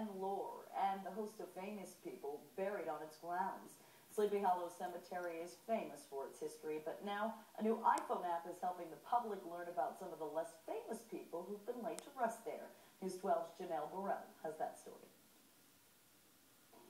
and lore, and the host of famous people buried on its grounds. Sleepy Hollow Cemetery is famous for its history, but now a new iPhone app is helping the public learn about some of the less famous people who've been laid to rest there. News 12's Janelle Burrell has that story.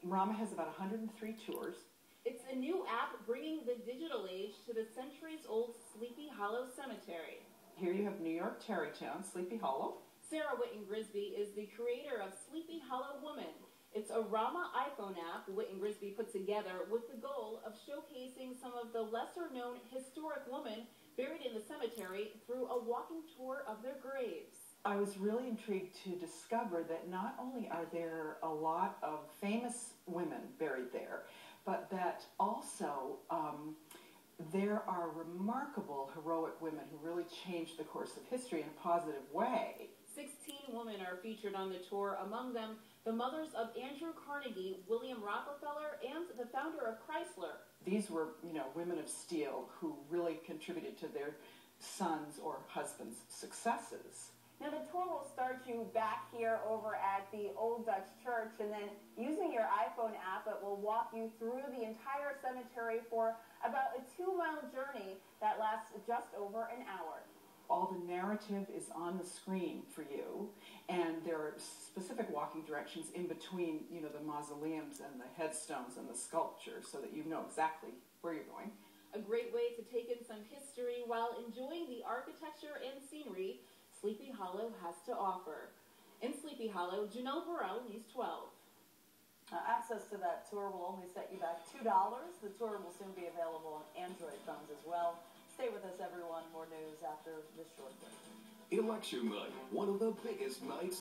Rama has about 103 tours. It's a new app bringing the digital age to the centuries-old Sleepy Hollow Cemetery. Here you have New York Tarrytown, Sleepy Hollow. Sarah Whitten Grigsby is the creator of Sleepy Woman. It's a Rama iPhone app Whitten Grigsby put together with the goal of showcasing some of the lesser-known historic women buried in the cemetery through a walking tour of their graves. I was really intrigued to discover that not only are there a lot of famous women buried there, but that also um, there are remarkable heroic women who really changed the course of history in a positive way. 16 women are featured on the tour, among them the mothers of Andrew Carnegie, William Rockefeller, and the founder of Chrysler. These were, you know, women of steel who really contributed to their sons' or husbands' successes. Now the tour will start you back here over at the Old Dutch Church and then using your iPhone app it will walk you through the entire cemetery for about a two mile journey that lasts just over an hour all the narrative is on the screen for you, and there are specific walking directions in between, you know, the mausoleums and the headstones and the sculptures so that you know exactly where you're going. A great way to take in some history while enjoying the architecture and scenery Sleepy Hollow has to offer. In Sleepy Hollow, Janelle Burrell, News 12. Uh, access to that tour will only set you back $2. The tour will soon be available on Android phones as well. Stay with us, everyone. More news after this short break. Election night, one of the biggest nights